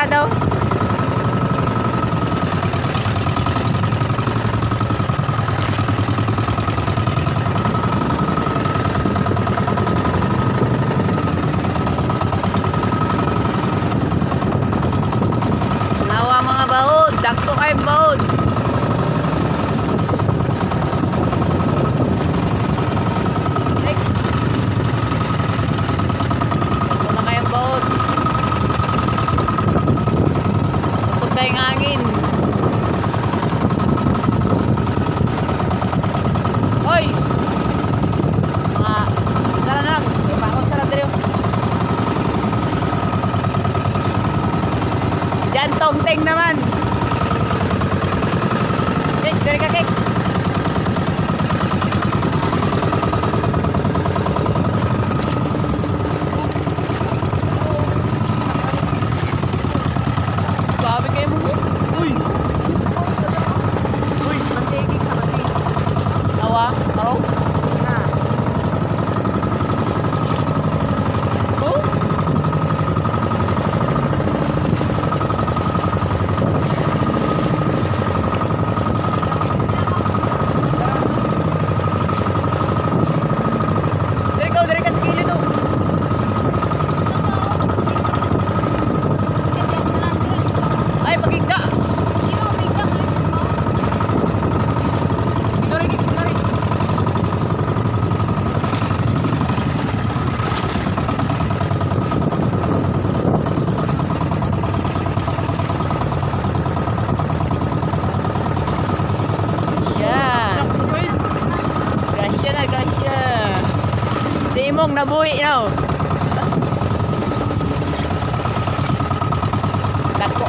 Colorado.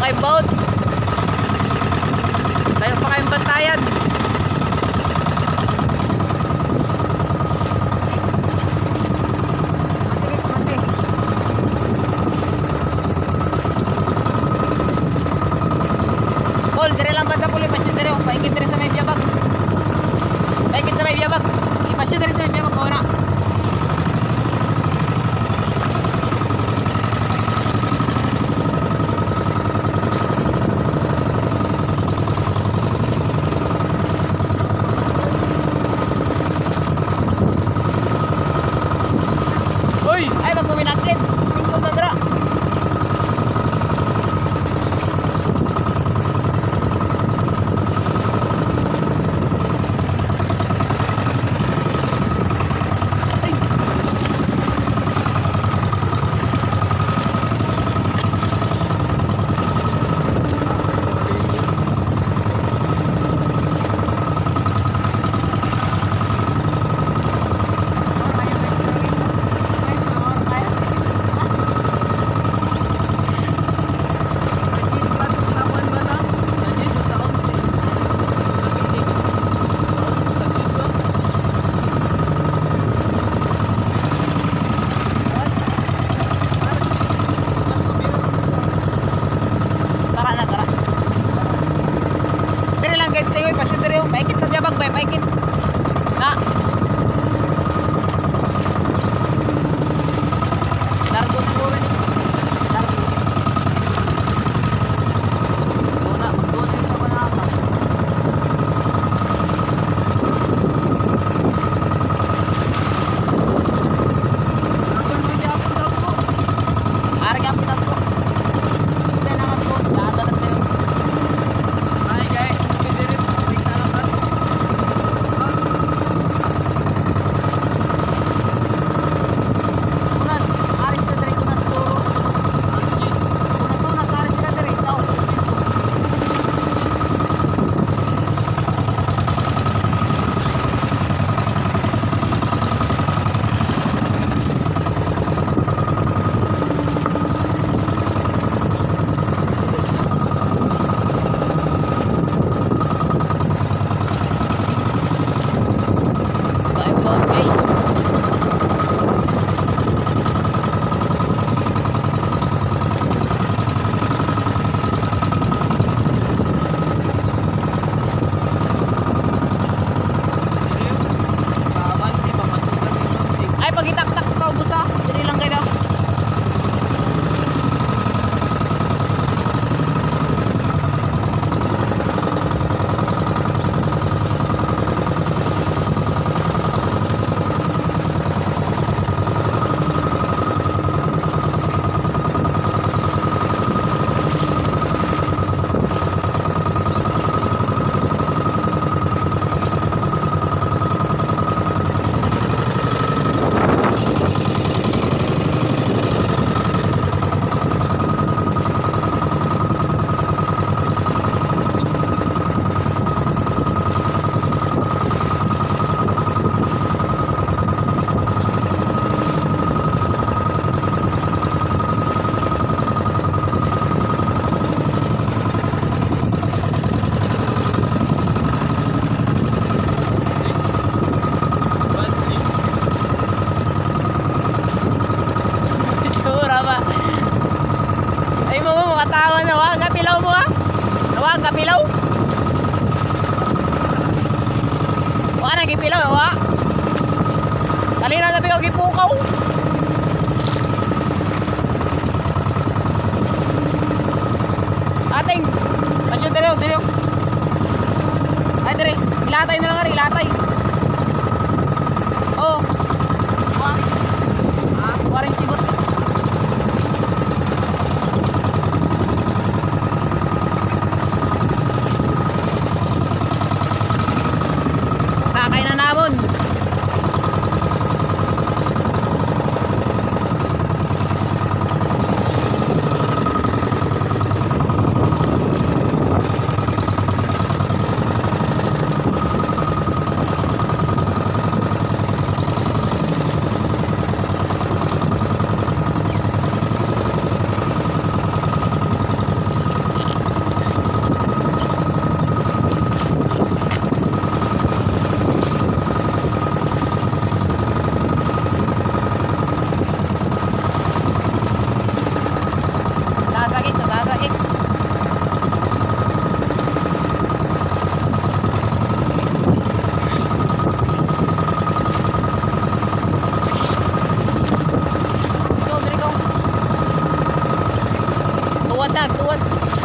Okay, boat. Hoy! Ay, Kanina na bigog ipukaw. Ating. Pasyon dito, dito. Ay, dire. Ilatay na lang, ilatay. 我